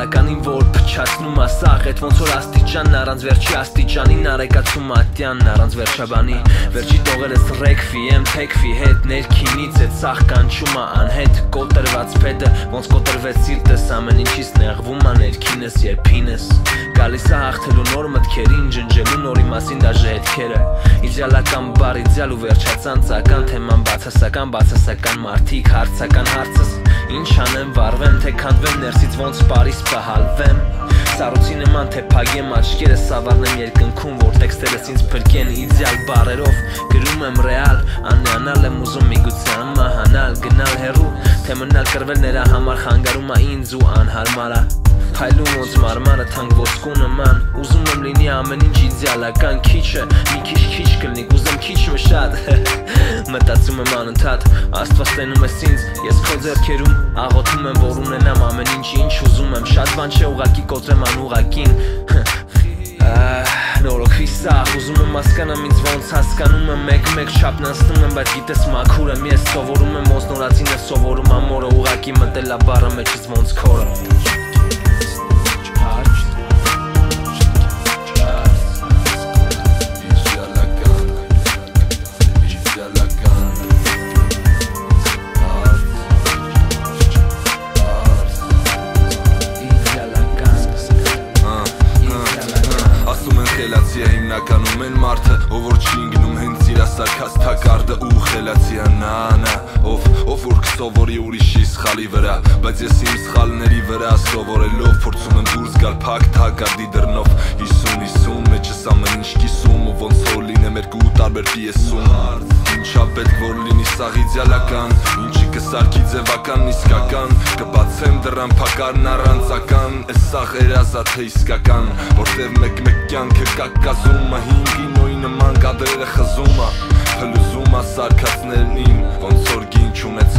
իդեալականին որ փչացնում ասաղ Էդ ոնց որ աստիճանն առանց վերջի աստիճանին Արեկացում ատյանն առանց վերջաբանի Վերջի տողերը սրեքվի եմ թեքվի հետ Ներքինից էդ սաղ կանչում ա անհետ Կոտրված փետը ոնց կոտրվեց սիրտս Ամեն ինչից նեղվում ա ներքինս երբինս Գալիս ա հաղթելու նոր մտքերին Ջնջելու նորի մասին դաժե հետքերը Իդեալական բար իդեալ ու վերջացանցական թեման բացասական բացասական մարդիկ հարցական հարցս Ինչ անեմ վարվեմ, թե քանդվեմ ներսից ոնց Պարիս պահալվեմ Սառուցի նման թե փագեմ աչքերս սավառնեմ երկնքում որ տեքստերս ինձ փրկեն իդեալ բարերով գրում եմ ռեալ անյանալ եմ ուզում միգուցե անմահանալ գնալ հեռու թե մնալ կրվել նրա համար խանգարում ա ինձ ու անհարմարա Փայլում ոնց մարմարը թանկ ոսկու նման Ուզում եմ լինի ամեն ինչ իդեալական քիչը Մի քիչ քիչ կլնի, կուզեմ քիչ մը շատ Մտածում եմ անընդհատ Աստված տենում ես ինձ, ես քո ձեռքերում Աղոթում եմ, որ ունենամ ամեն ինչ ինչ ուզում եմ Շատ բան չէ ուղակի կոտրեմ անուղակին Նորոգվի սաղ, ուզում եմ հասկանամ ինձ ոնց հասկանում եմ մեկ-մեկ չապն անցնում եմ, բայց գիտես մաքուր եմ ես սովորում եմ ոնց նորացին է սովորում ամորը ուղակի մտել ա բարը մեջից ոնց քորը ով որ կսովորի ուրիշի սխալի վրա բայց ես իմ սխալների վրա սովորելով փորձում եմ դուրս գալ փակ թակարդի դռնով 50-50 մեջս ամեն ինչ կիսում ու ոնց որ լինեմ երկու տարբեր պիեսում ինչա պետք որ լինի սաղ իդեալական ինչի կսարքի ձևական իսկական կբացեմ դրան փակարն առանցական այս սաղ երազա թե իսկական որտեղ մեկ-մեկ կյանքը կակկազում ա հինգի նոյի նման կադրերը խզում ա հլուզում ա սարկածներն իմ ոնց որ գին չունեցող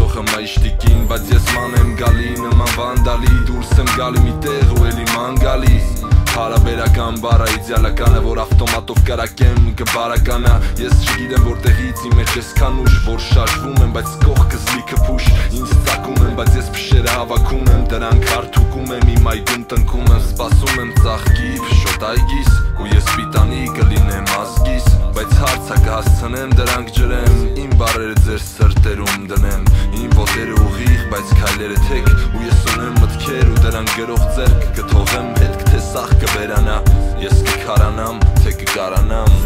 գալի նման վանդալի դուրս եմ գալի մի տեղ ու էլի ման գալիս Հարաբերական բարա իդեալականը, որ ավտոմատով կարակեմ կբարականա Ես չգիտեմ որտեղից իմ մեջ ես կանուշ, որ շարժվում եմ, բայց կողքս լիքը փուշ Ինձ ծակում եմ, բայց ես փշերը հավաքում եմ, դրանք հարթուկում եմ, իմ այգում տնկում եմ, սպասում եմ ծաղկի, փշոտ այգիս ու ես պիտանի կլինեմ ազգիս Բայց հարցա կհասցնեմ դրանք ջրեմ, իմ բարերը ձեր սրտերում դնեմ Ոտքերը ուղիղ, բայց քայլերը թեք ու ես ունեմ մտքեր ու դրան գրող ձեռք կթողեմ հետք թե սախ կվերանա ես կքարանամ թե կկարանամ